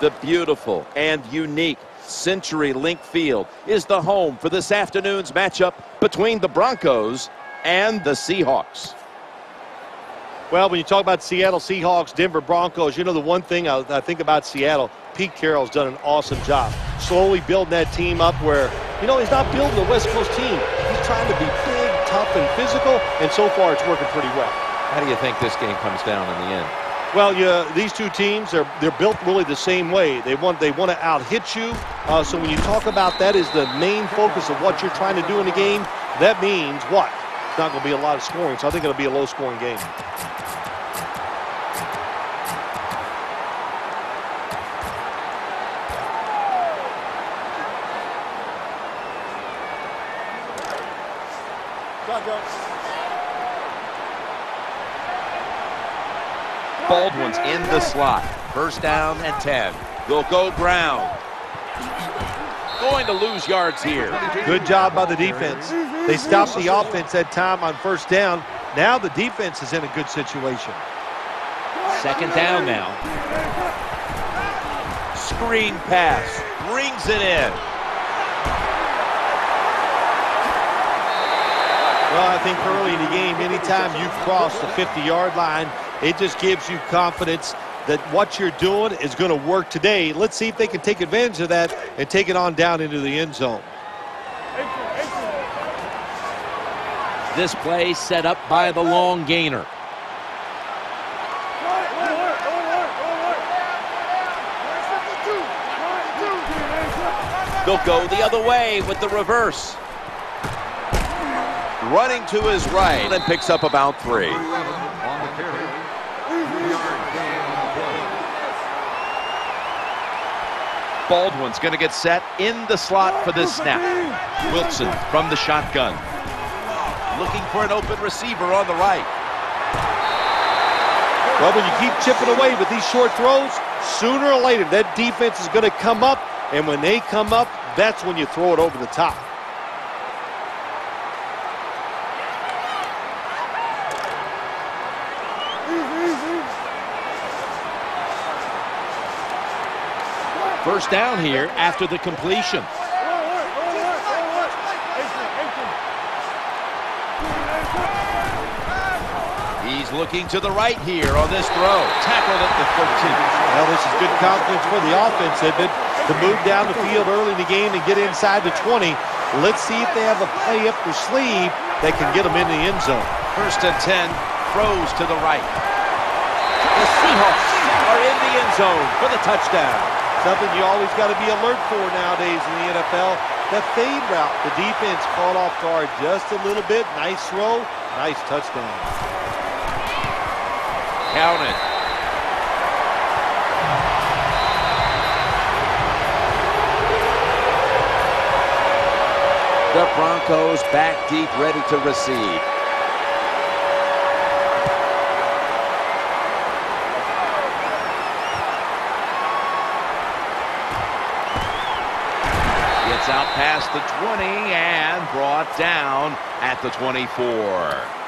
The beautiful and unique Century Link Field is the home for this afternoon's matchup between the Broncos and the Seahawks. Well, when you talk about Seattle Seahawks, Denver Broncos, you know the one thing I, I think about Seattle, Pete Carroll's done an awesome job. Slowly building that team up where, you know, he's not building a West Coast team. He's trying to be big, tough, and physical, and so far it's working pretty well. How do you think this game comes down in the end? Well, yeah, these two teams are they're built really the same way. They want they want to out hit you. Uh, so when you talk about that is the main focus of what you're trying to do in the game, that means what? It's not going to be a lot of scoring. So I think it'll be a low scoring game. Baldwin's in the slot. First down and 10. They'll go ground. Going to lose yards here. Good job by the defense. They stopped the offense that time on first down. Now the defense is in a good situation. Second down now. Screen pass. Brings it in. Well, I think early in the game, anytime you cross the 50-yard line, it just gives you confidence that what you're doing is going to work today. Let's see if they can take advantage of that and take it on down into the end zone. This play set up by the long gainer. They'll go the other way with the reverse. Running to his right and picks up about three. Baldwin's going to get set in the slot for this snap. Wilson from the shotgun. Looking for an open receiver on the right. Well, when you keep chipping away with these short throws, sooner or later that defense is going to come up, and when they come up, that's when you throw it over the top. First down here after the completion. He's looking to the right here on this throw. Tackled at the 13. Well, this is good confidence for the offense, Edmund, to move down the field early in the game and get inside the 20. Let's see if they have a play up their sleeve that can get them in the end zone. First and 10, throws to the right. The Seahawks are in the end zone for the touchdown. Something you always got to be alert for nowadays in the NFL. The fade route. The defense caught off guard just a little bit. Nice throw. Nice touchdown. Count it. The Broncos back deep, ready to receive. Out past the 20 and brought down at the 24.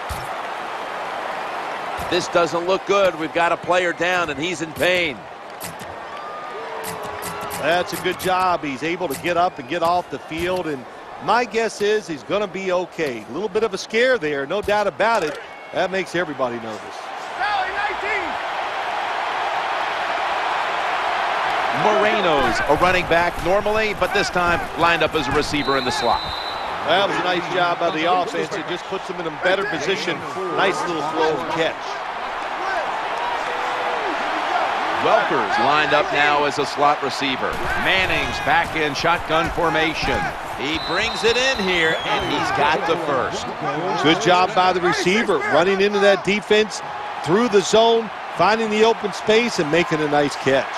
This doesn't look good. We've got a player down, and he's in pain. That's a good job. He's able to get up and get off the field, and my guess is he's going to be okay. A little bit of a scare there, no doubt about it. That makes everybody nervous. Moreno's a running back normally, but this time lined up as a receiver in the slot. That was a nice job by the offense. It just puts them in a better position. Nice little throw and catch. Welker's lined up now as a slot receiver. Manning's back in shotgun formation. He brings it in here, and he's got the first. Good job by the receiver, running into that defense through the zone, finding the open space, and making a nice catch.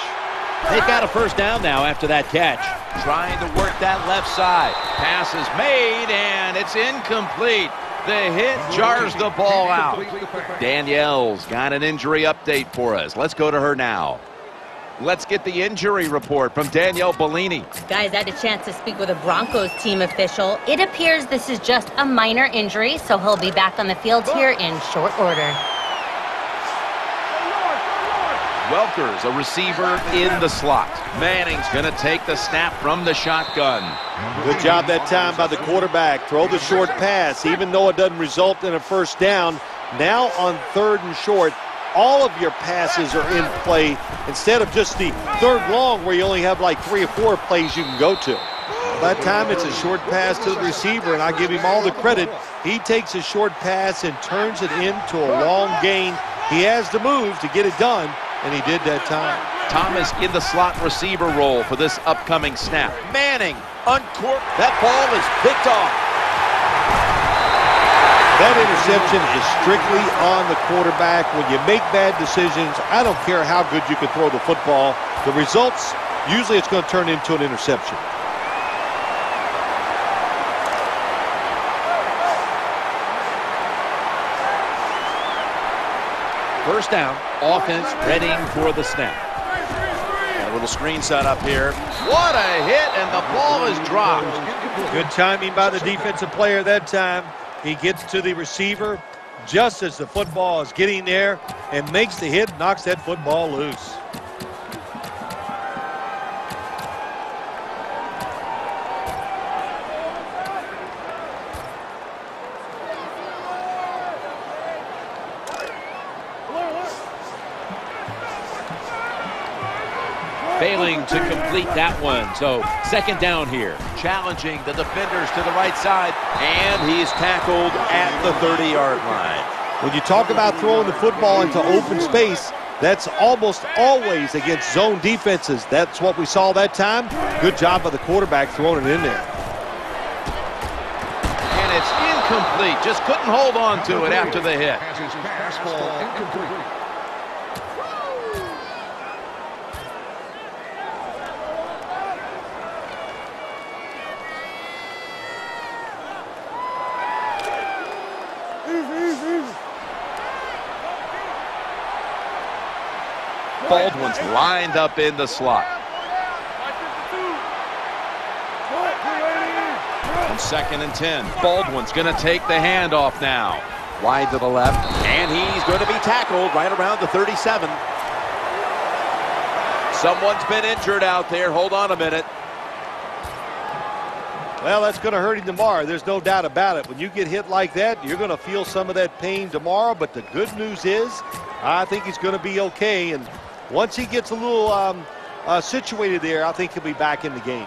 They've got a first down now after that catch. Trying to work that left side. Pass is made, and it's incomplete. The hit jars the ball out. Danielle's got an injury update for us. Let's go to her now. Let's get the injury report from Danielle Bellini. Guys, I had a chance to speak with a Broncos team official. It appears this is just a minor injury, so he'll be back on the field here in short order. Welker's a receiver in the slot. Manning's going to take the snap from the shotgun. Good job that time by the quarterback. Throw the short pass, even though it doesn't result in a first down. Now on third and short, all of your passes are in play instead of just the third long where you only have like three or four plays you can go to. That time it's a short pass to the receiver, and I give him all the credit. He takes a short pass and turns it into a long gain. He has the move to get it done, and he did that time. Thomas in the slot receiver role for this upcoming snap. Manning uncorked. That ball is picked off. That interception is strictly on the quarterback. When you make bad decisions, I don't care how good you can throw the football. The results, usually it's going to turn into an interception. First down, offense readying for the snap. a little screen set up here. What a hit, and the ball is dropped. Good timing by the defensive player that time. He gets to the receiver just as the football is getting there and makes the hit, knocks that football loose. Failing to complete that one. So second down here. Challenging the defenders to the right side. And he's tackled at the 30-yard line. When you talk about throwing the football into open space, that's almost always against zone defenses. That's what we saw that time. Good job by the quarterback throwing it in there. And it's incomplete. Just couldn't hold on to it after the hit. Baldwin's lined up in the slot. On second and 10, Baldwin's going to take the handoff now. Wide to the left, and he's going to be tackled right around the 37. Someone's been injured out there. Hold on a minute. Well, that's going to hurt him tomorrow. There's no doubt about it. When you get hit like that, you're going to feel some of that pain tomorrow. But the good news is, I think he's going to be okay. And once he gets a little um, uh, situated there, I think he'll be back in the game.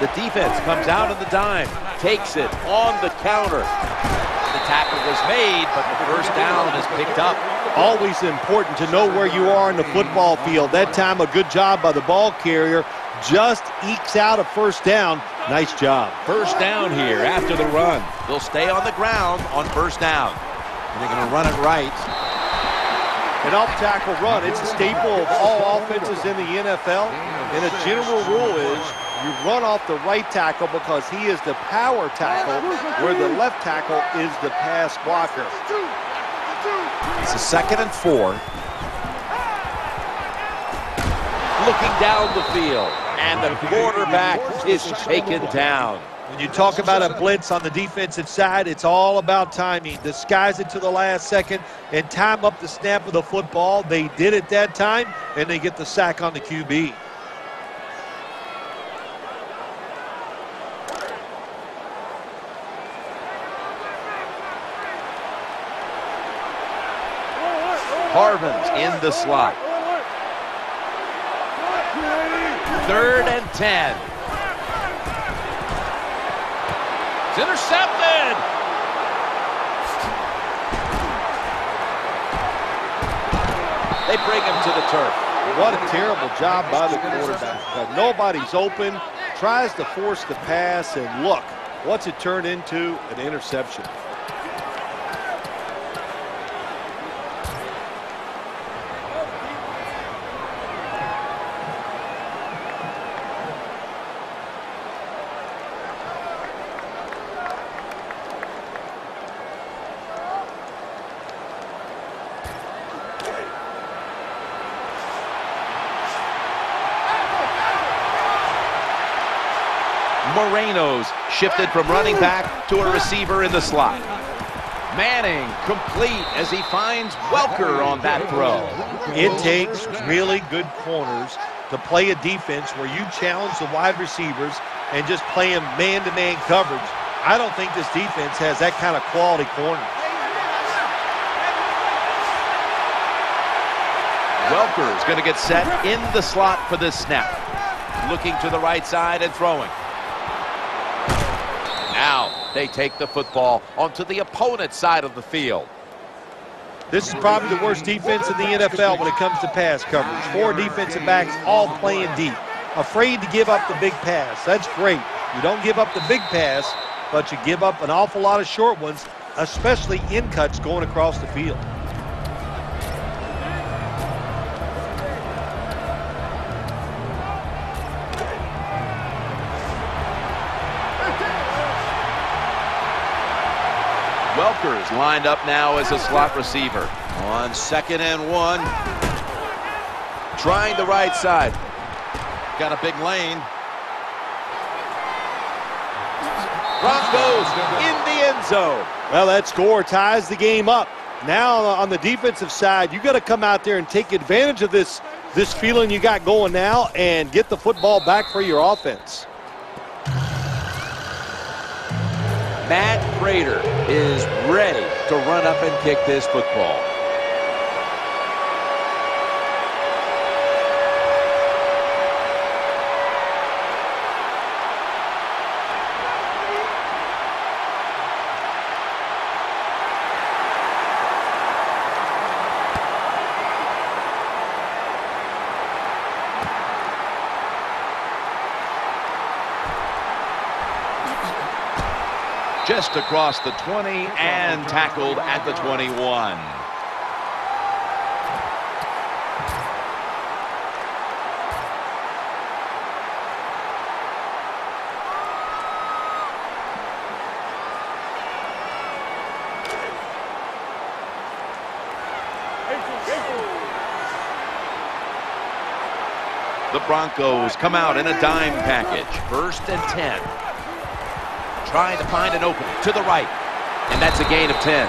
The defense comes out in the dime, takes it on the counter. The tackle was made, but the first down is picked up. Always important to know where you are in the football field. That time, a good job by the ball carrier just ekes out a first down. Nice job. First down here after the run. They'll stay on the ground on first down. And they're going to run it right. An off tackle run. It's a staple of all offenses in the NFL. And a general rule is you run off the right tackle because he is the power tackle, where the left tackle is the pass blocker. It's a second and four. Looking down the field and the quarterback is taken down. When you talk about a blitz on the defensive side, it's all about timing. Disguise it to the last second and time up the snap of the football. They did it that time, and they get the sack on the QB. Harvin's in the slot. Third and 10. It's intercepted. They bring him to the turf. What a terrible job by the quarterback. nobody's open, tries to force the pass, and look, what's it turned into? An interception. Shifted from running back to a receiver in the slot. Manning complete as he finds Welker on that throw. It takes really good corners to play a defense where you challenge the wide receivers and just play them man-to-man -man coverage. I don't think this defense has that kind of quality corner. Welker is going to get set in the slot for this snap. Looking to the right side and throwing. Now they take the football onto the opponent's side of the field. This is probably the worst defense in the NFL when it comes to pass coverage. Four defensive backs all playing deep. Afraid to give up the big pass. That's great. You don't give up the big pass, but you give up an awful lot of short ones, especially in cuts going across the field. Welker's lined up now as a slot receiver. On second and one. Trying the right side. Got a big lane. Broncos in the end zone. Well, that score ties the game up. Now uh, on the defensive side, you got to come out there and take advantage of this this feeling you got going now and get the football back for your offense. Matt Prater is ready to run up and kick this football. Just across the 20 and tackled at the 21. The Broncos come out in a dime package. First and 10 trying to find an opening to the right. And that's a gain of 10.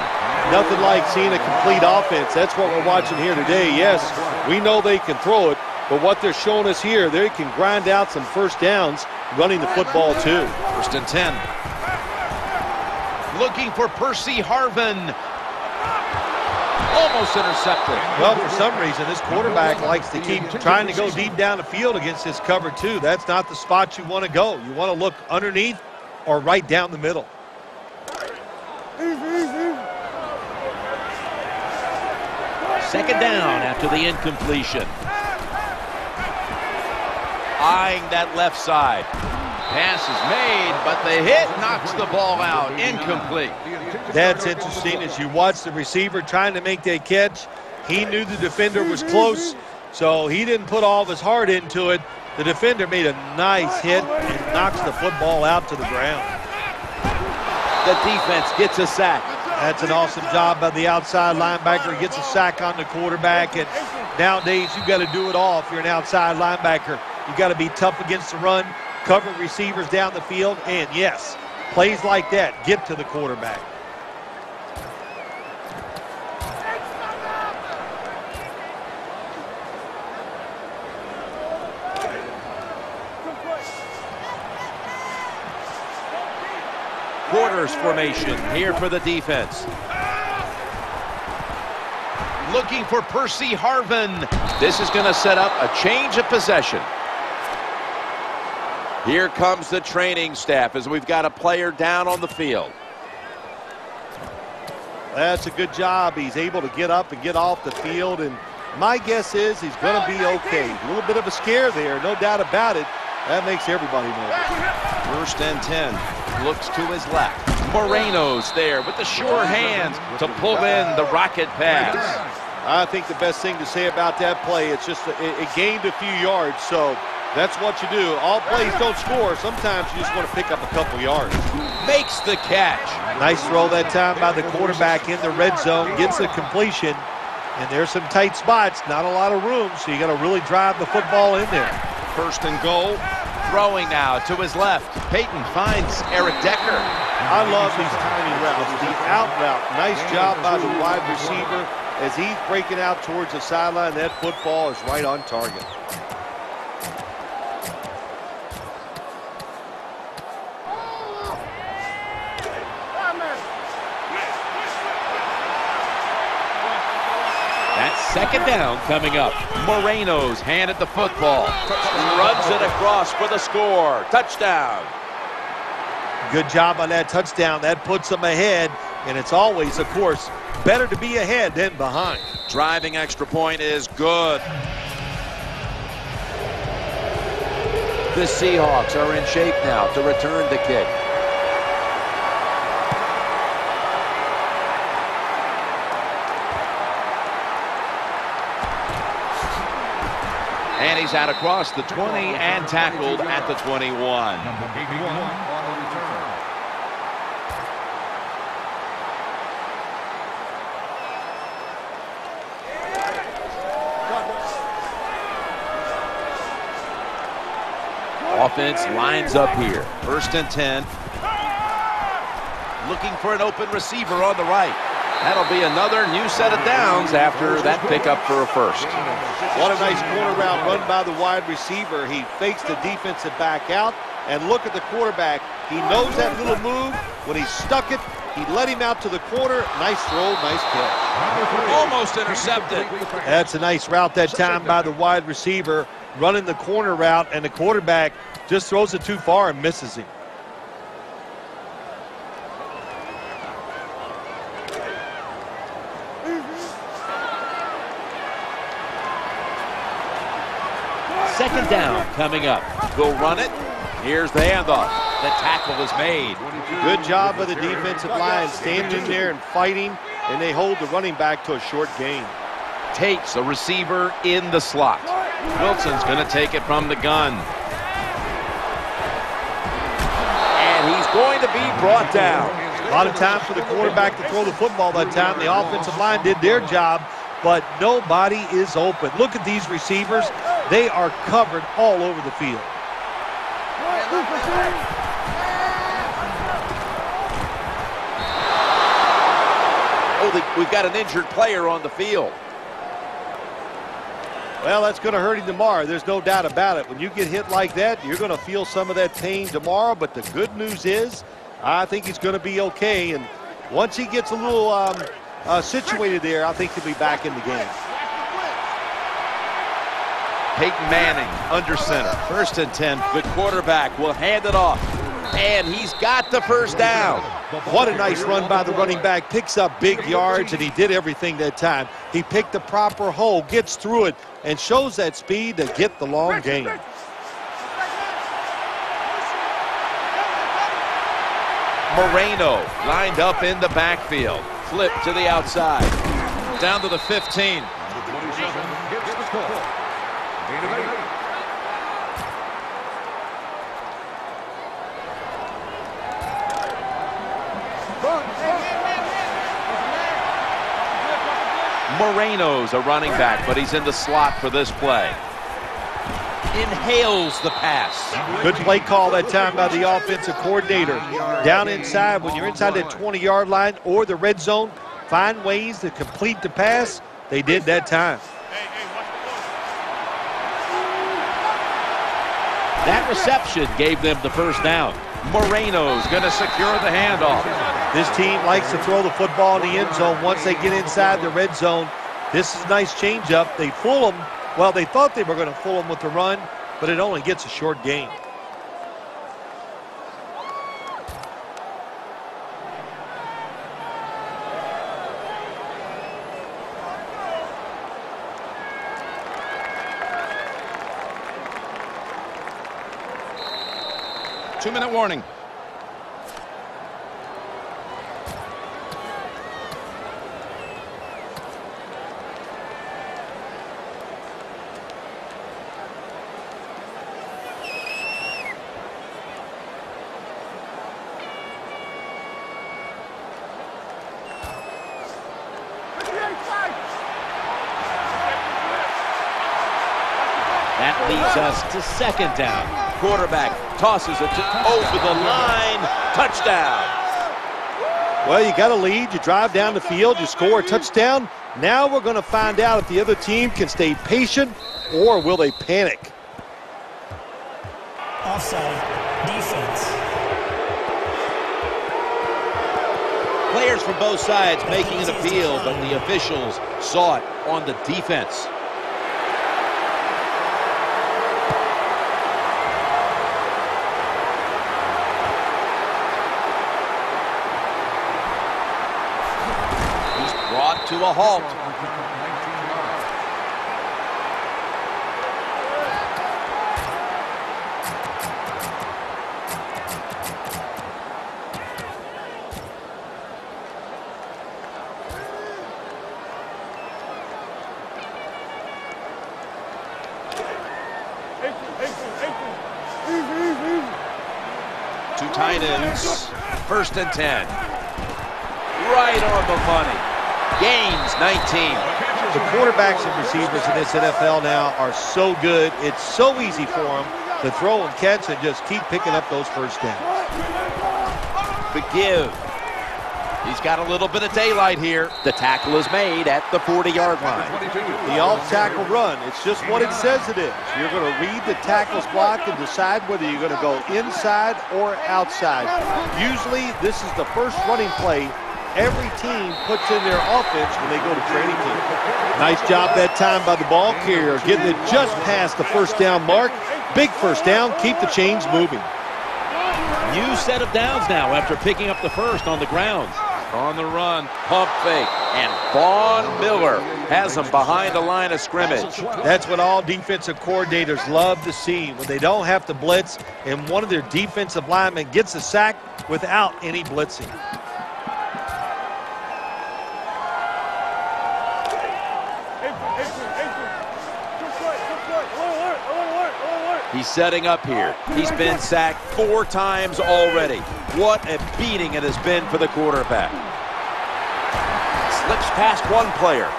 Nothing like seeing a complete offense. That's what we're watching here today. Yes, we know they can throw it, but what they're showing us here, they can grind out some first downs running the football too. First and 10. Looking for Percy Harvin. Almost intercepted. Well, for some reason, this quarterback likes to keep trying to go deep down the field against this cover two. That's not the spot you want to go. You want to look underneath or right down the middle. Second down after the incompletion. Eyeing that left side. Pass is made, but the hit knocks the ball out. Incomplete. That's interesting as you watch the receiver trying to make that catch. He knew the defender was close, so he didn't put all of his heart into it. The defender made a nice hit and knocks the football out to the ground. The defense gets a sack. That's an awesome job by the outside linebacker. He gets a sack on the quarterback. And nowadays, you've got to do it all if you're an outside linebacker. You've got to be tough against the run, cover receivers down the field, and yes, plays like that get to the quarterback. Quarters formation here for the defense. Looking for Percy Harvin. This is going to set up a change of possession. Here comes the training staff as we've got a player down on the field. That's a good job. He's able to get up and get off the field. And my guess is he's going to be okay. A little bit of a scare there, no doubt about it. That makes everybody nervous. First and 10 looks to his left. Moreno's there with the sure hands to pull in the rocket pass. I think the best thing to say about that play, it's just a, it, gained a few yards, so that's what you do. All plays don't score. Sometimes you just want to pick up a couple yards. Makes the catch. Nice throw that time by the quarterback in the red zone. Gets the completion. And there's some tight spots, not a lot of room, so you got to really drive the football in there. First and goal Throwing now to his left. Peyton finds Eric Decker. I love these timing routes. The out route. Nice job by the wide receiver as he's breaking out towards the sideline. That football is right on target. Second down coming up. Moreno's hand at the football. Runs it across for the score. Touchdown. Good job on that touchdown. That puts them ahead. And it's always, of course, better to be ahead than behind. Driving extra point is good. The Seahawks are in shape now to return the kick. He's out across the 20 and tackled at the 21. Offense lines up here. First and 10. Looking for an open receiver on the right. That'll be another new set of downs after that pickup for a first. What a nice corner route run by the wide receiver. He fakes the defensive back out. And look at the quarterback. He knows that little move. When he stuck it, he let him out to the corner. Nice throw, nice catch. Almost intercepted. That's a nice route that time by the wide receiver, running the corner route, and the quarterback just throws it too far and misses him. Second down coming up. We'll run it. Here's the handoff. The tackle is made. Good job of the defensive line standing there and fighting, and they hold the running back to a short gain. Takes a receiver in the slot. Wilson's going to take it from the gun. And he's going to be brought down. A lot of time for the quarterback to throw the football that time. The offensive line did their job, but nobody is open. Look at these receivers. They are covered all over the field. Oh, we've got an injured player on the field. Well, that's going to hurt him tomorrow. There's no doubt about it. When you get hit like that, you're going to feel some of that pain tomorrow. But the good news is, I think he's going to be okay. And once he gets a little um, uh, situated there, I think he'll be back in the game. Peyton Manning under center. First and 10. The quarterback will hand it off. And he's got the first down. What a nice run by the running back. Picks up big yards, and he did everything that time. He picked the proper hole, gets through it, and shows that speed to get the long gain. Moreno lined up in the backfield. Flip to the outside. Down to the 15. Moreno's a running back, but he's in the slot for this play. Inhales the pass. Good play call that time by the offensive coordinator. Down inside, when you're inside that 20-yard line or the red zone, find ways to complete the pass. They did that time. That reception gave them the first down. Moreno's going to secure the handoff. This team likes to throw the football in the end zone once they get inside the red zone. This is a nice changeup. They fool them. Well, they thought they were going to fool them with the run, but it only gets a short gain. Two-minute warning. That leads us to second down. quarterback tosses it to over the line. Touchdown. Well, you got a lead. You drive down the field. You score a touchdown. Now we're going to find out if the other team can stay patient or will they panic. Offside. Defense. Players from both sides making an appeal, but the officials saw it on the defense. He's brought to a halt. Two tight ends. First and 10. Right on the money. Gains 19. The quarterbacks and receivers in this NFL now are so good. It's so easy for them to throw and catch and just keep picking up those first downs. The give. He's got a little bit of daylight here. The tackle is made at the 40-yard line. The off-tackle run, it's just what it says it is. You're going to read the tackle's block and decide whether you're going to go inside or outside. Usually, this is the first running play every team puts in their offense when they go to training camp. Nice job that time by the ball carrier, getting it just past the first down mark. Big first down, keep the chains moving. New set of downs now after picking up the first on the ground. On the run, pump fake, and Von Miller has him behind the line of scrimmage. That's what all defensive coordinators love to see when they don't have to blitz and one of their defensive linemen gets a sack without any blitzing. He's setting up here. He's been sacked four times already. What a beating it has been for the quarterback. Slips past one player.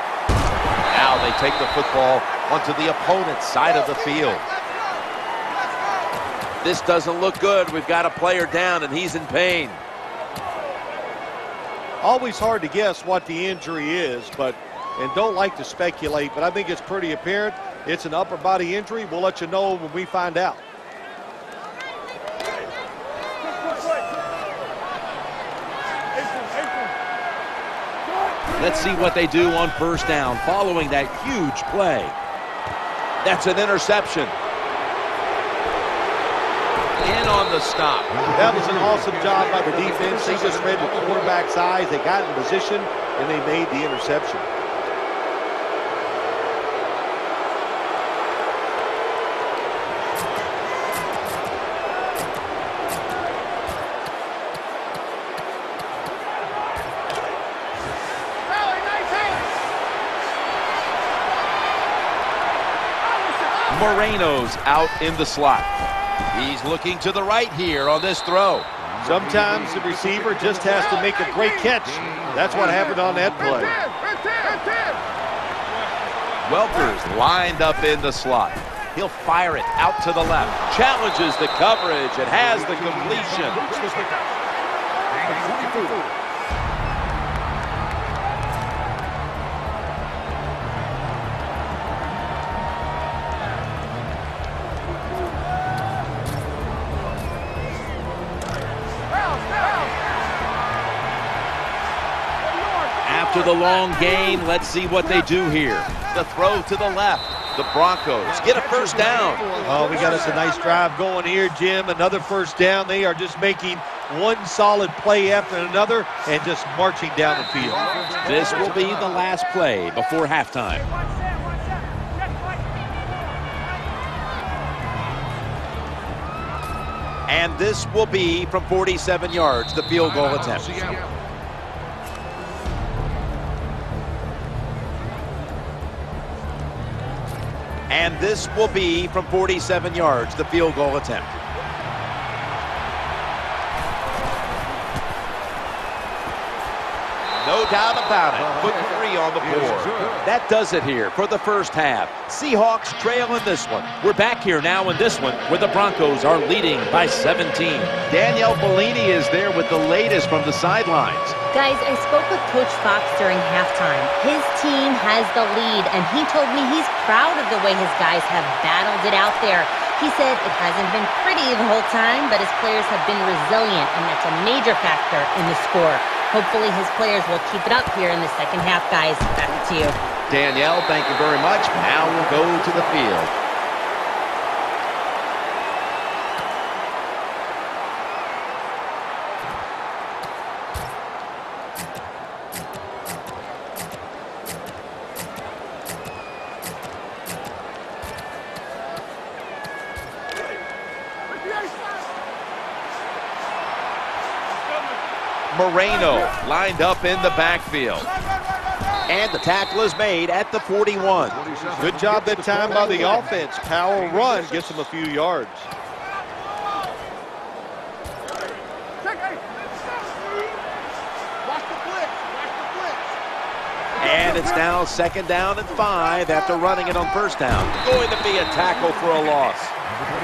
Now they take the football onto the opponent's side of the field. This doesn't look good. We've got a player down, and he's in pain. Always hard to guess what the injury is, but and don't like to speculate, but I think it's pretty apparent it's an upper body injury. We'll let you know when we find out. Let's see what they do on first down following that huge play. That's an interception. In on the stop. That was an awesome job by the defense. They just read the quarterback's eyes. They got in position, and they made the interception. Moreno's out in the slot. He's looking to the right here on this throw. Sometimes the receiver just has to make a great catch. That's what happened on that play. Welker's lined up in the slot. He'll fire it out to the left. Challenges the coverage and has the completion. After the long game. let's see what they do here. The throw to the left. The Broncos get a first down. Oh, we got us a nice drive going here, Jim. Another first down. They are just making one solid play after another and just marching down the field. This will be the last play before halftime. And this will be from 47 yards, the field goal attempt. And this will be from 47 yards, the field goal attempt. No doubt about it. Put three on the board. That does it here for the first half. Seahawks trail in this one. We're back here now in this one where the Broncos are leading by 17. Danielle Bellini is there with the latest from the sidelines. Guys, I spoke with Coach Fox during halftime. His team has the lead, and he told me he's proud of the way his guys have battled it out there. He said it hasn't been pretty the whole time, but his players have been resilient, and that's a major factor in the score. Hopefully his players will keep it up here in the second half, guys. Back to you. Danielle, thank you very much. Now we'll go to the field. Lined up in the backfield. And the tackle is made at the 41. Good job that time by the offense. Power run gets them a few yards. And it's now second down and five after running it on first down. Going to be a tackle for a loss.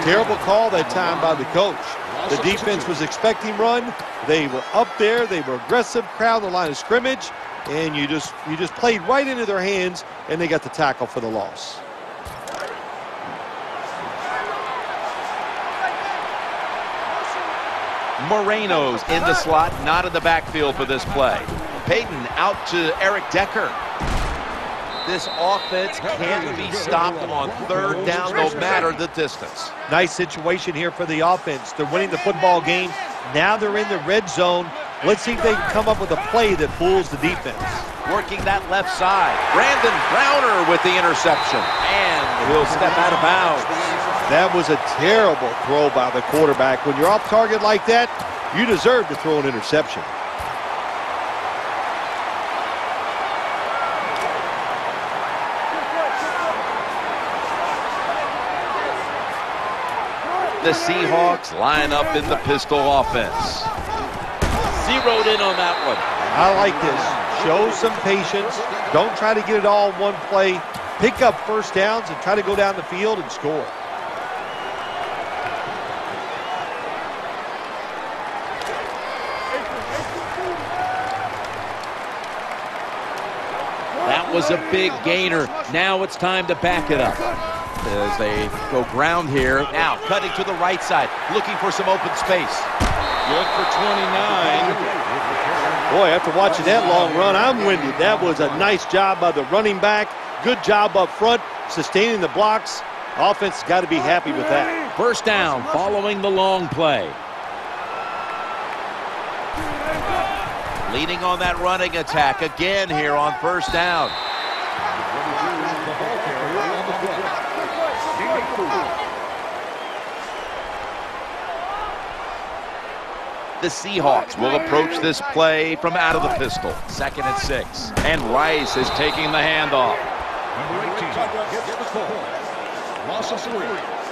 Terrible call that time by the coach. The defense was expecting run. They were up there. They were aggressive, crowd the line of scrimmage, and you just you just played right into their hands, and they got the tackle for the loss. Moreno's in the slot, not in the backfield for this play. Peyton out to Eric Decker. This offense can't be stopped on third down no matter the distance. Nice situation here for the offense. They're winning the football game. Now they're in the red zone. Let's see if they can come up with a play that fools the defense. Working that left side. Brandon Browner with the interception. And he'll step out of bounds. That was a terrible throw by the quarterback. When you're off target like that, you deserve to throw an interception. The Seahawks line up in the pistol offense. Zeroed in on that one. I like this. Show some patience. Don't try to get it all in one play. Pick up first downs and try to go down the field and score. That was a big gainer. Now it's time to back it up. As they go ground here. Now cutting to the right side, looking for some open space. Good for 29. Boy, after watching that long run, I'm winded. That was a nice job by the running back. Good job up front, sustaining the blocks. Offense got to be happy with that. First down following the long play. Leading on that running attack again here on first down. The Seahawks will approach this play from out of the pistol. Second and six. And Rice is taking the handoff. Number 18 gets the call. Loss of three.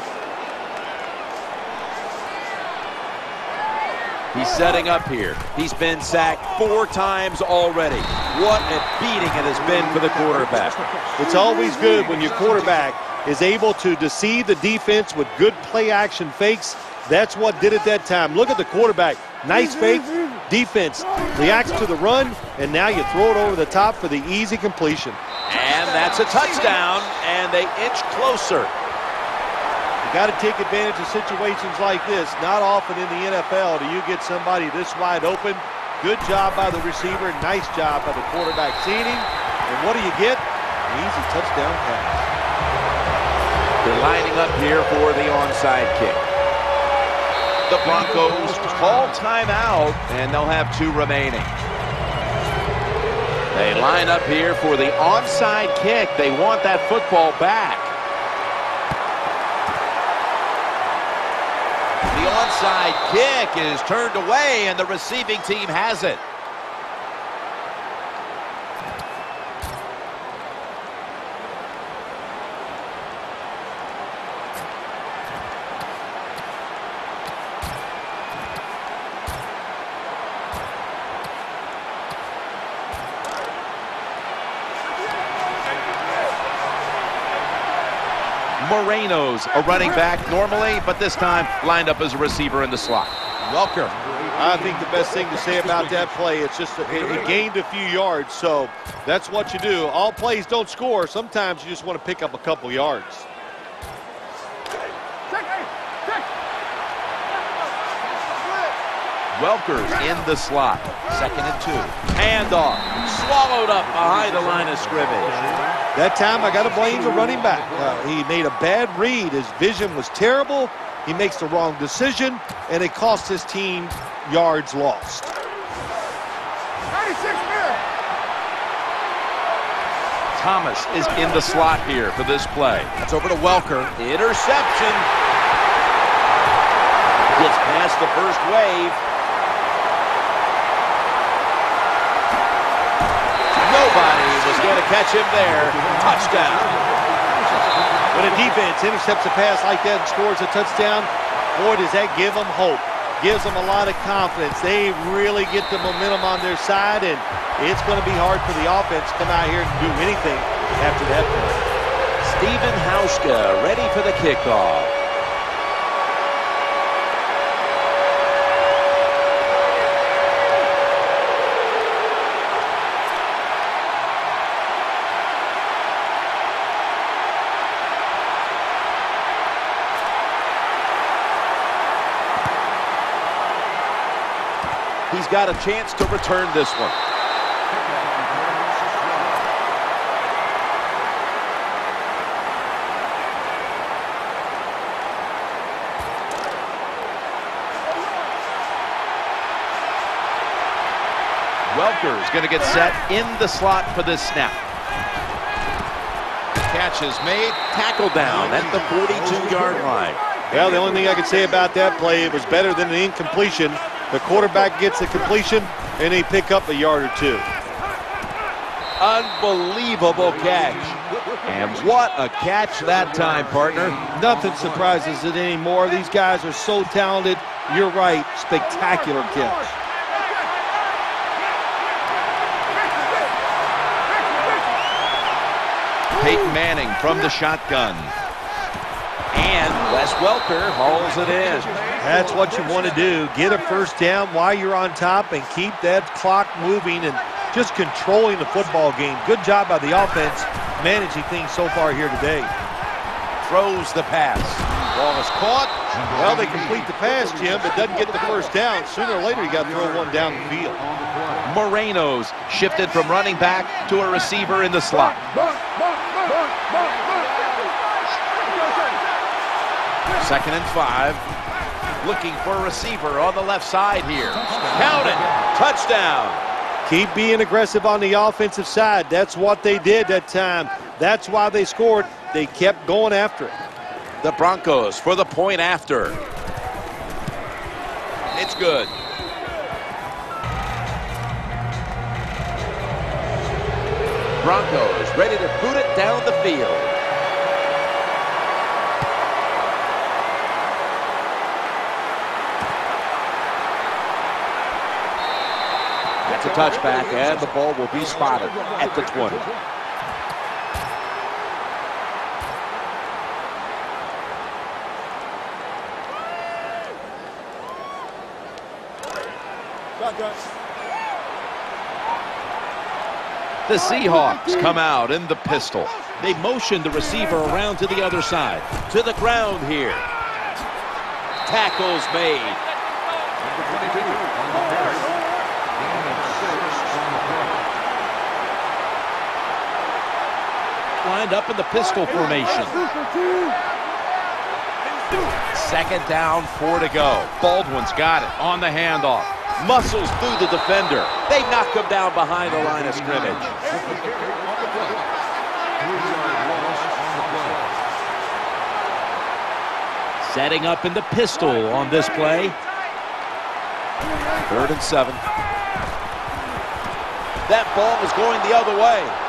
He's setting up here. He's been sacked four times already. What a beating it has been for the quarterback. It's always good when your quarterback is able to deceive the defense with good play action fakes. That's what did it that time. Look at the quarterback. Nice fake. Defense reacts to the run, and now you throw it over the top for the easy completion. And that's a touchdown, and they inch closer. You got to take advantage of situations like this. Not often in the NFL do you get somebody this wide open. Good job by the receiver. Nice job by the quarterback seeing him. And what do you get? An easy touchdown pass. They're lining up here for the onside kick. The Broncos call timeout, and they'll have two remaining. They line up here for the onside kick. They want that football back. The onside kick is turned away, and the receiving team has it. Moreno's a running back normally, but this time lined up as a receiver in the slot. Welker. I think the best thing to say about that play, it's just it, it gained a few yards, so that's what you do. All plays don't score. Sometimes you just want to pick up a couple yards. Welker's in the slot. Second and two. Handoff. Swallowed up behind the line of scrimmage. That time I got to blame the running back. Uh, he made a bad read. His vision was terrible. He makes the wrong decision, and it cost his team yards lost. 96 men. Thomas is in the slot here for this play. That's over to Welker. Interception. Gets past the first wave. Catch him there. Touchdown. When a defense intercepts a pass like that and scores a touchdown, boy, does that give them hope. Gives them a lot of confidence. They really get the momentum on their side, and it's going to be hard for the offense to come out here and do anything after that point. Steven Hauschka ready for the kickoff. Got a chance to return this one. Welker is going to get set in the slot for this snap. Catch is made, tackle down at the 42-yard line. Well, the only thing I can say about that play, it was better than an incompletion. The quarterback gets the completion, and he pick up a yard or two. Unbelievable catch. And what a catch that time, partner. Nothing surprises it anymore. These guys are so talented. You're right. Spectacular catch. Peyton Manning from the shotgun. And Wes Welker hauls it in. That's what you want to do. Get a first down while you're on top and keep that clock moving and just controlling the football game. Good job by the offense managing things so far here today. Throws the pass. Ball is caught. Well, they complete the pass, Jim, but doesn't get the first down. Sooner or later, you got to throw one down the field. Moreno's shifted from running back to a receiver in the slot. Second and five. Looking for a receiver on the left side here. Count it. Touchdown. Keep being aggressive on the offensive side. That's what they did that time. That's why they scored. They kept going after it. The Broncos for the point after. It's good. Broncos ready to boot it down the field. Touchback, and the ball will be spotted at the 20. The Seahawks come out in the pistol. They motion the receiver around to the other side. To the ground here. Tackles made. Lined up in the pistol formation. Second down, four to go. Baldwin's got it on the handoff. Muscles through the defender. They knock him down behind the line of scrimmage. Setting up in the pistol on this play. Third and seven. That ball was going the other way.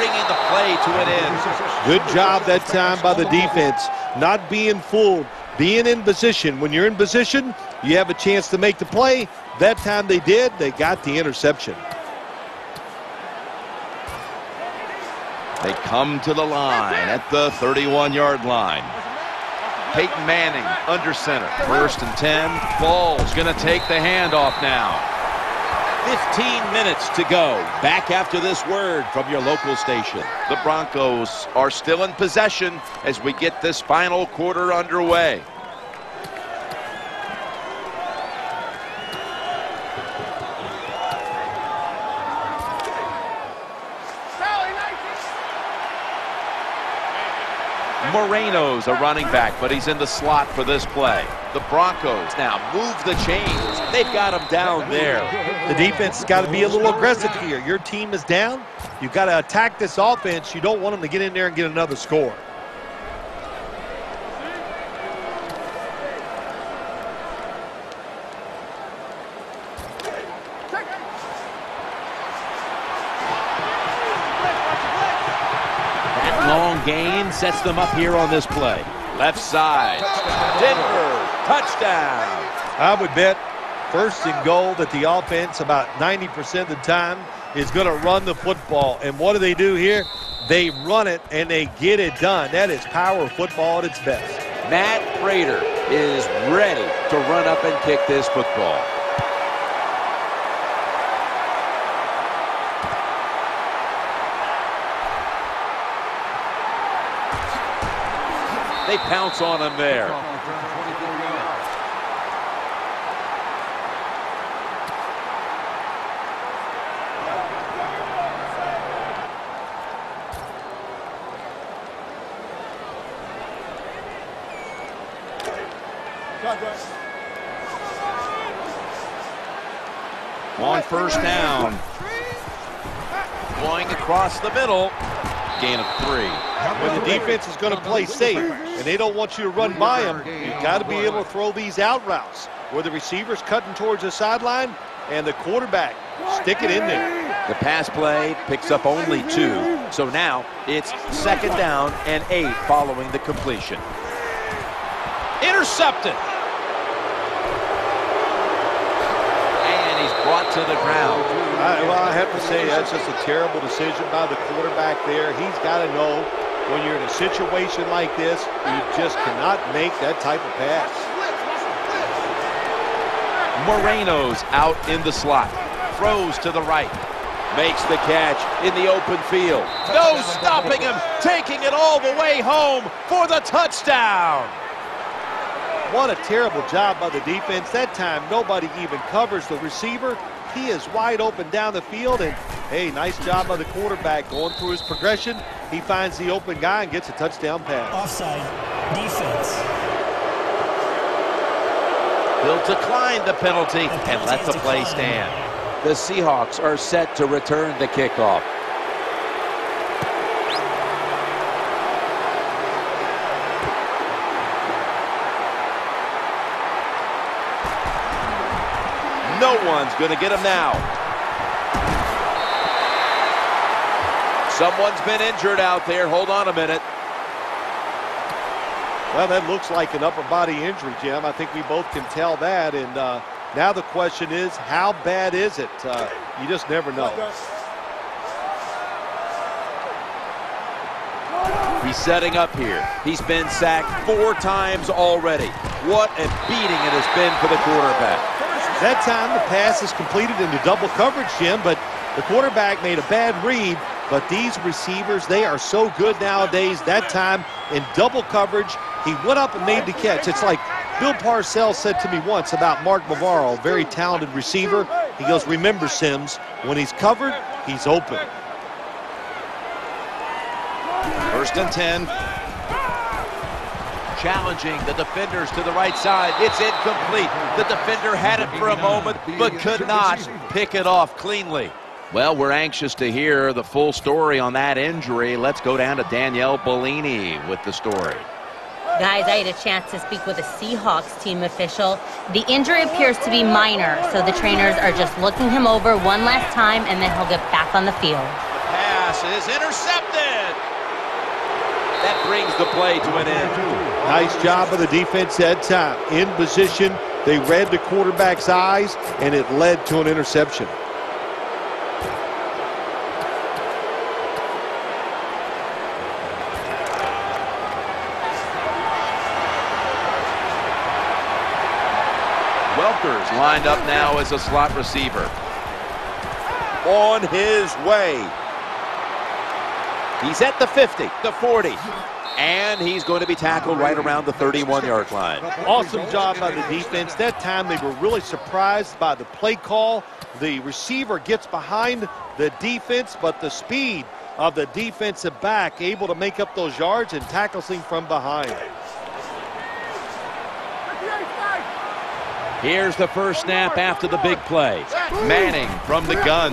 Bringing the play to an end. Good job that time by the defense. Not being fooled, being in position. When you're in position, you have a chance to make the play. That time they did. They got the interception. They come to the line at the 31-yard line. Peyton Manning under center. First and 10. Ball's going to take the handoff now. 15 minutes to go. Back after this word from your local station. The Broncos are still in possession as we get this final quarter underway. Moreno's a running back, but he's in the slot for this play. The Broncos now move the chains. They've got him down there. The defense has got to be a little aggressive here. Your team is down. You've got to attack this offense. You don't want them to get in there and get another score. That long gain sets them up here on this play. Left side. Denver, touchdown. I would bet first and goal that the offense about 90% of the time is going to run the football. And what do they do here? They run it and they get it done. That is power football at its best. Matt Prater is ready to run up and kick this football. They pounce on him there. On first down. Going across the middle. Gain of three. When the defense is going to play safe and they don't want you to run by them, you've got to be able to throw these out routes where the receiver's cutting towards the sideline and the quarterback stick it in there. The pass play picks up only two, so now it's second down and eight following the completion. Intercepted. And he's brought to the ground. I, well, I have to say that's just a terrible decision by the quarterback there. He's got to know when you're in a situation like this, you just cannot make that type of pass. Moreno's out in the slot. Throws to the right. Makes the catch in the open field. No stopping him. Taking it all the way home for the touchdown. What a terrible job by the defense. That time, nobody even covers the receiver. He is wide open down the field, and hey, nice job by the quarterback going through his progression. He finds the open guy and gets a touchdown pass. Offside. Defense. He'll decline the penalty and let the play stand. The Seahawks are set to return the kickoff. No one's going to get him now. Someone's been injured out there. Hold on a minute. Well, that looks like an upper body injury, Jim. I think we both can tell that. And uh, now the question is, how bad is it? Uh, you just never know. He's setting up here. He's been sacked four times already. What a beating it has been for the quarterback. That time the pass is completed into double coverage, Jim, but the quarterback made a bad read. But these receivers, they are so good nowadays. That time in double coverage, he went up and made the catch. It's like Bill Parcells said to me once about Mark Bavaro, very talented receiver. He goes, remember, Sims, when he's covered, he's open. First and 10. Challenging the defenders to the right side. It's incomplete. The defender had it for a moment, but could not pick it off cleanly. Well, we're anxious to hear the full story on that injury. Let's go down to Danielle Bellini with the story. Guys, I had a chance to speak with a Seahawks team official. The injury appears to be minor, so the trainers are just looking him over one last time, and then he'll get back on the field. The pass is intercepted. That brings the play to an end. Nice job of the defense that time. In position, they read the quarterback's eyes, and it led to an interception. Welker's lined up now as a slot receiver. On his way. He's at the 50, the 40, and he's going to be tackled right around the 31-yard line. Awesome job by the defense. That time they were really surprised by the play call. The receiver gets behind the defense, but the speed of the defensive back able to make up those yards and tackles him from behind. Here's the first snap after the big play. Manning from the gun.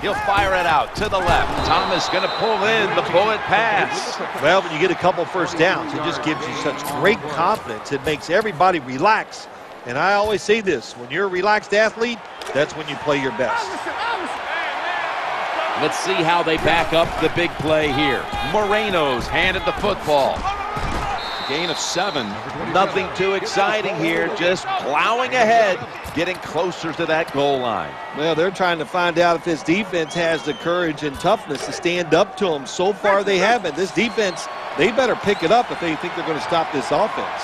He'll fire it out to the left. Thomas going to pull in the bullet pass. Well, when you get a couple first downs, it just gives you such great confidence. It makes everybody relax. And I always say this, when you're a relaxed athlete, that's when you play your best. Let's see how they back up the big play here. Moreno's handed the football. Gain of seven. Nothing too exciting here. Just plowing ahead, getting closer to that goal line. Well, they're trying to find out if this defense has the courage and toughness to stand up to them. So far, they haven't. This defense, they better pick it up if they think they're going to stop this offense.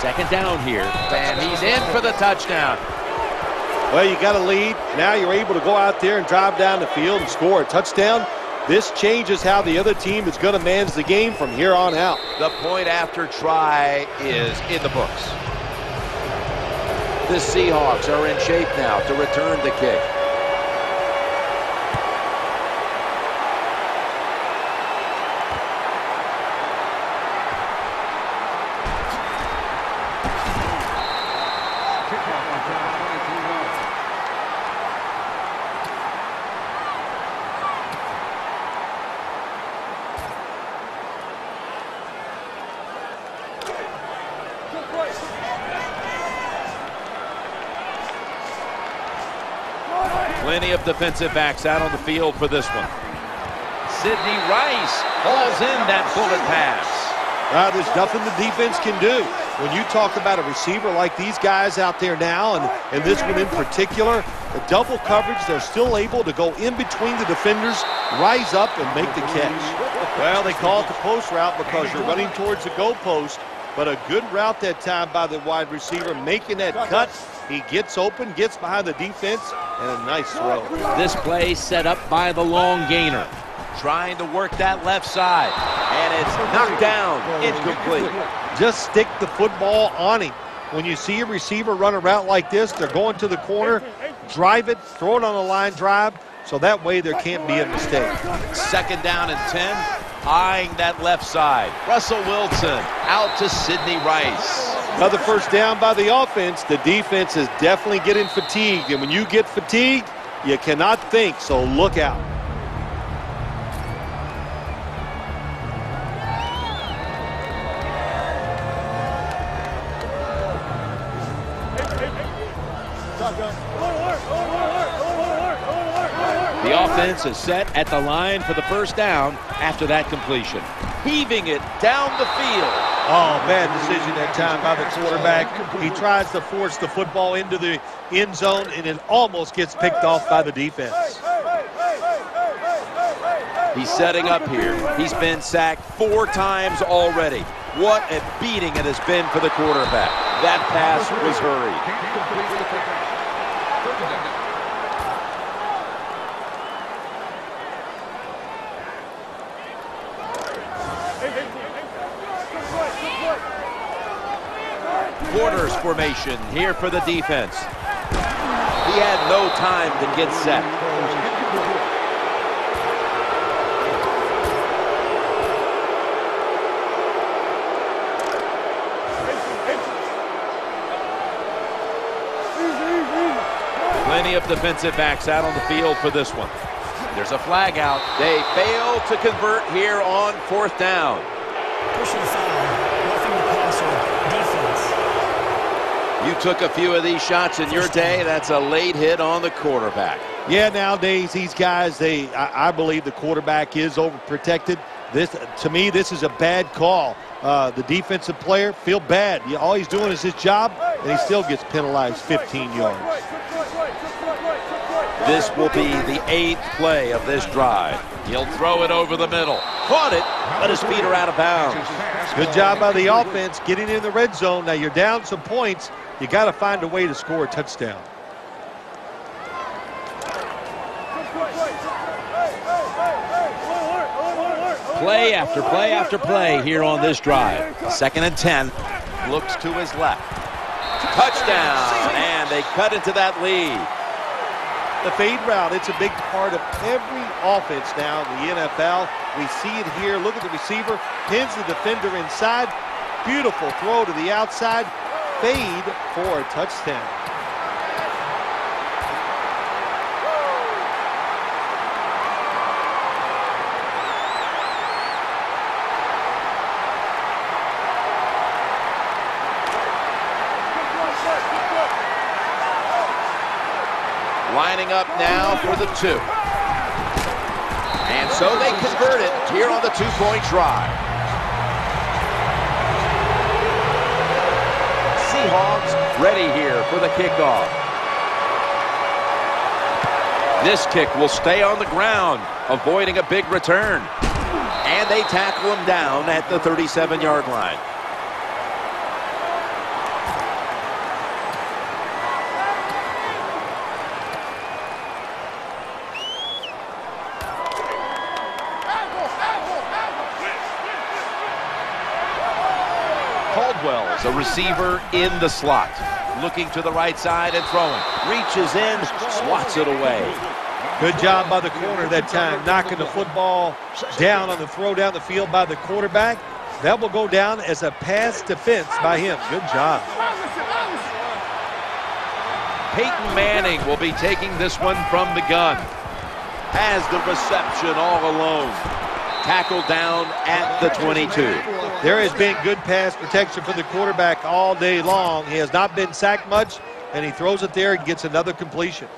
Second down here, and he's in for the touchdown. Well, you got a lead. Now you're able to go out there and drive down the field and score a touchdown. This changes how the other team is going to manage the game from here on out. The point after try is in the books. The Seahawks are in shape now to return the kick. Plenty of defensive backs out on the field for this one. Sidney Rice hauls in that bullet pass. Uh, there's nothing the defense can do. When you talk about a receiver like these guys out there now, and, and this one in particular, the double coverage, they're still able to go in between the defenders, rise up, and make the catch. Well, they call it the post route because you're running towards the goal post, but a good route that time by the wide receiver, making that cut. He gets open, gets behind the defense, and a nice throw. This play set up by the long gainer. Trying to work that left side. And it's knocked down. Incomplete. Just stick the football on him. When you see a receiver run a route like this, they're going to the corner, drive it, throw it on a line drive, so that way there can't be a mistake. Second down and 10. Eyeing that left side. Russell Wilson out to Sidney Rice. Another first down by the offense. The defense is definitely getting fatigued. And when you get fatigued, you cannot think, so look out. The offense is set at the line for the first down after that completion. Heaving it down the field. Oh, bad decision that time by the quarterback. He tries to force the football into the end zone, and it almost gets picked off by the defense. He's setting up here. He's been sacked four times already. What a beating it has been for the quarterback. That pass was hurried. Quarters formation here for the defense. He had no time to get set. Plenty of defensive backs out on the field for this one. There's a flag out. They fail to convert here on fourth down. Personal foul. Roughing the passer. Defense. You took a few of these shots in your day. That's a late hit on the quarterback. Yeah, nowadays these guys, they I, I believe the quarterback is overprotected. This to me, this is a bad call. Uh, the defensive player feel bad. All he's doing is his job, and he still gets penalized 15 yards. This will be the eighth play of this drive. He'll throw it over the middle. Caught it, but his feet are out of bounds. Good job by the offense getting in the red zone. Now you're down some points. You got to find a way to score a touchdown. Play after play after play here on this drive. Second and 10. Looks to his left. Touchdown. And they cut into that lead. The fade route, it's a big part of every offense now in the NFL. We see it here. Look at the receiver. Pins the defender inside. Beautiful throw to the outside. Fade for a touchdown. Lining up now for the two. And so they convert it here on the two-point try. Seahawks ready here for the kickoff. This kick will stay on the ground, avoiding a big return. And they tackle him down at the 37-yard line. A receiver in the slot. Looking to the right side and throwing. Reaches in, swats it away. Good job by the corner that time, knocking the football down on the throw down the field by the quarterback. That will go down as a pass defense by him. Good job. Peyton Manning will be taking this one from the gun. Has the reception all alone. Tackled down at the 22. There has been good pass protection for the quarterback all day long. He has not been sacked much, and he throws it there and gets another completion.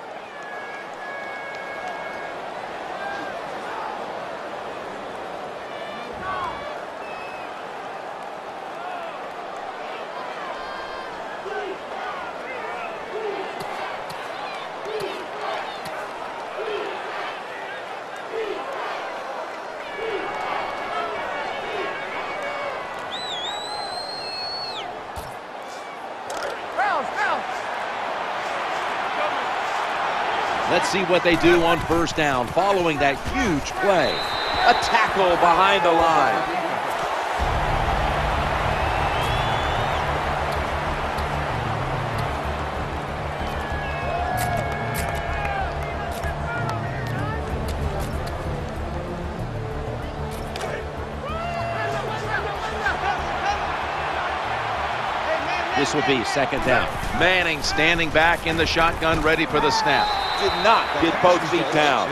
Let's see what they do on first down following that huge play. A tackle behind the line. This will be second down. Manning standing back in the shotgun, ready for the snap. Did not get both feet down.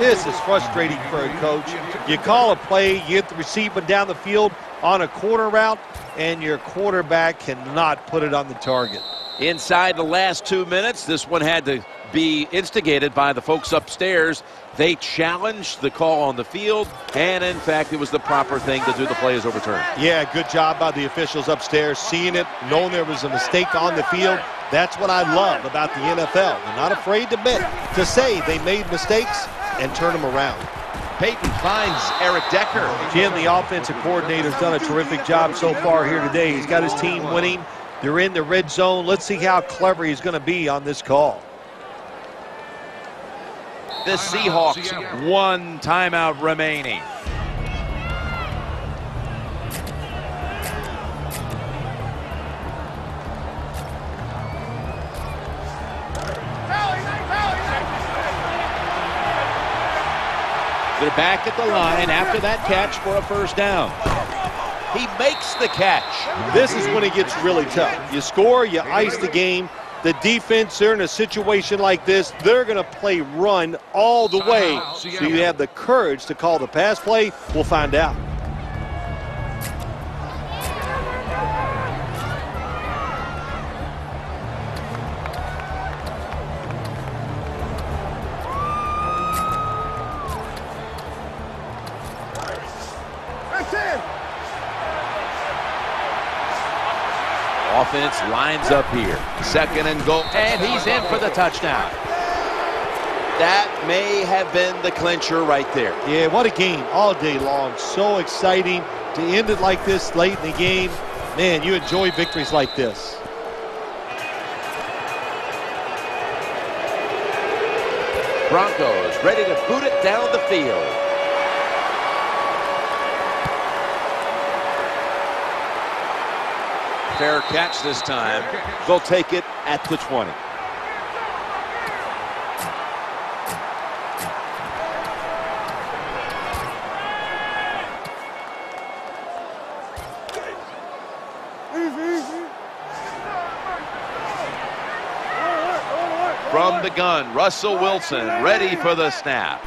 This is frustrating for a coach. You call a play, you get the receiver down the field on a corner route, and your quarterback cannot put it on the target. Inside the last two minutes, this one had to be instigated by the folks upstairs. They challenged the call on the field, and in fact, it was the proper thing to do. The play is overturned. Yeah, good job by the officials upstairs, seeing it, knowing there was a mistake on the field. That's what I love about the NFL. They're not afraid to admit, to say they made mistakes and turn them around. Peyton finds Eric Decker. Jim, the offensive coordinator, has done a terrific job so far here today. He's got his team winning. They're in the red zone. Let's see how clever he's going to be on this call. The Seahawks, one timeout remaining. They're back at the line after that catch for a first down. He makes the catch. This is when it gets really tough. You score, you ice the game. The defense, they're in a situation like this, they're going to play run all the way. So you have the courage to call the pass play. We'll find out. Lines up here. Second and goal. And he's in for the touchdown. That may have been the clincher right there. Yeah, what a game all day long. So exciting. to end it like this late in the game, man, you enjoy victories like this. Broncos ready to boot it down the field. Fair catch this time. They'll take it at the 20. From the gun, Russell Wilson ready for the snap.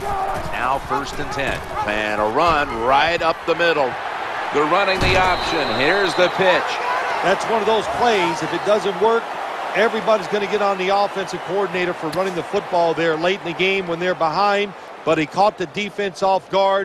Now first and 10. And a run right up the middle. They're running the option. Here's the pitch. That's one of those plays. If it doesn't work, everybody's going to get on the offensive coordinator for running the football there late in the game when they're behind. But he caught the defense off guard.